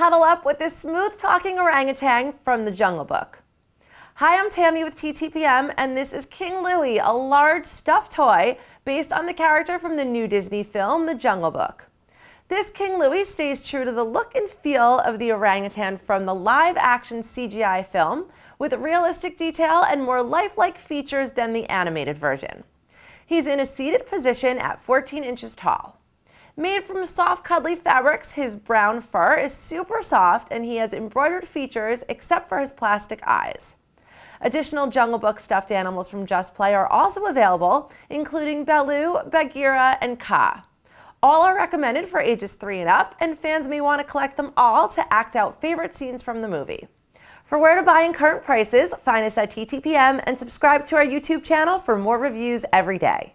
cuddle up with this smooth talking orangutan from the Jungle Book. Hi, I'm Tammy with TTPM, and this is King Louie, a large stuffed toy based on the character from the new Disney film, The Jungle Book. This King Louie stays true to the look and feel of the orangutan from the live action CGI film, with realistic detail and more lifelike features than the animated version. He's in a seated position at 14 inches tall. Made from soft, cuddly fabrics, his brown fur is super soft and he has embroidered features except for his plastic eyes. Additional Jungle Book stuffed animals from Just Play are also available, including Baloo, Bagheera, and Kaa. All are recommended for ages 3 and up, and fans may want to collect them all to act out favorite scenes from the movie. For where to buy and current prices, find us at TTPM and subscribe to our YouTube channel for more reviews every day.